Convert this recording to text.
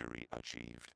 victory achieved.